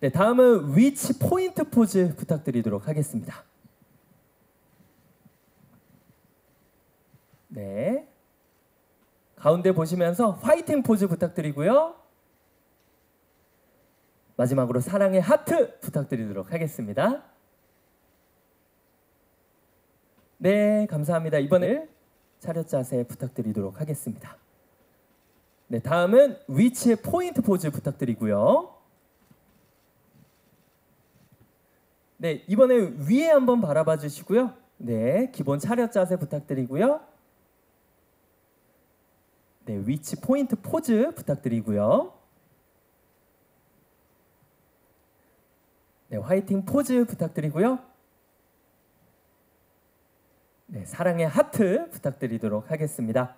네, 다음은 위치 포인트 포즈 부탁드리도록 하겠습니다. 네. 가운데 보시면서 화이팅 포즈 부탁드리고요. 마지막으로 사랑의 하트 부탁드리도록 하겠습니다. 네, 감사합니다. 이번에 차렷 자세 부탁드리도록 하겠습니다. 네, 다음은 위치의 포인트 포즈 부탁드리고요. 네, 이번에 위에 한번 바라봐 주시고요. 네, 기본 차렷 자세 부탁드리고요. 네, Witch 포인트 포즈 부탁드리고요. 네, 화이팅 포즈 부탁드리고요. 네, 사랑의 하트 부탁드리도록 하겠습니다.